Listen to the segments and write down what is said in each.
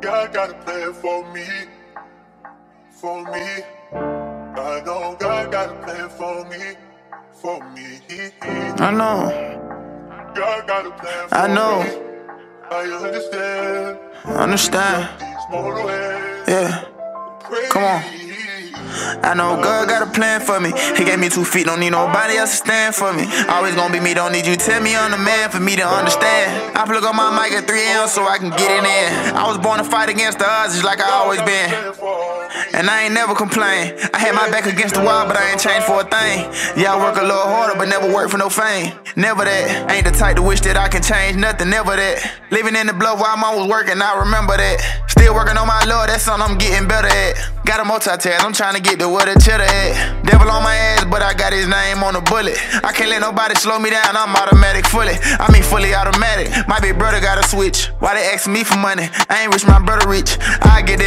God got a plan for me, for me. I know God got a plan for me, for me. I know. God got a plan for I know. me. I understand. Understand. These. Yeah. Come on. I know God got a plan for me. He gave me two feet, don't need nobody else to stand for me. Always gonna be me, don't need you tell me I'm the man for me to understand. I plug on my mic at 3 a.m. so I can get in. I was born to fight against the odds, just like I always been. And I ain't never complain. I had my back against the wall, but I ain't changed for a thing. Yeah, I work a little harder, but never work for no fame. Never that. Ain't the type to wish that I can change nothing, never that. Living in the bluff while mom was working, I remember that. Still working on my love, that's something I'm getting better at. Got a multitask, I'm trying to get to where the cheddar at. Devil on my ass, but I got his name on the bullet. I can't let nobody slow me down, I'm automatic fully. I mean fully automatic. My big brother got a switch. Why they ask me for money? I ain't rich, my brother rich. I get there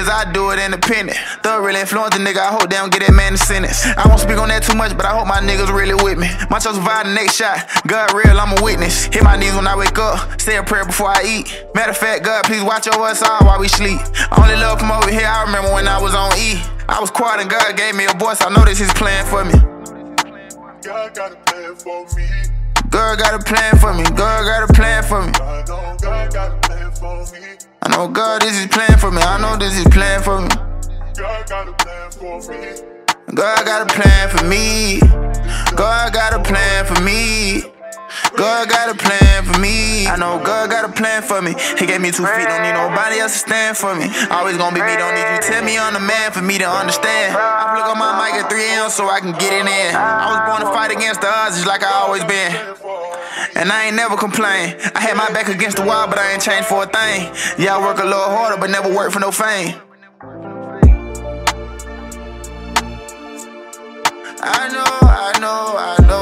in a few years, I do it independent. Thug really influence the nigga, I hope they don't get that man the sentence. I won't speak on that too much, but I hope my niggas really with me. My choice survive the next shot. God real, I'm a witness. Hit my knees when I wake up, say a prayer before I eat. Matter of fact, God, please watch over us all while we sleep. I only love from over here, I remember when I was on E. I was quiet and God gave me a voice, I know this his plan for me. God got a plan for me. God got a plan for me, God got a plan for me. Know God got a plan for me. Know God, this is plan for me, I know this is plan for me. God got a plan for me. God got a plan for me. God got a plan for me. God got a plan for me. I know God got a plan for me. He gave me two feet, don't need nobody else to stand for me. Always gonna be me, don't need you tell me I'm the man for me to understand. I plug on my mic at 3 a.m. so I can get it in. I was born to fight against the odds, just like I always been. And I ain't never complain. I had my back against the wall, but I ain't changed for a thing. Yeah, I work a little harder, but never work for no fame. I know, I know, I know.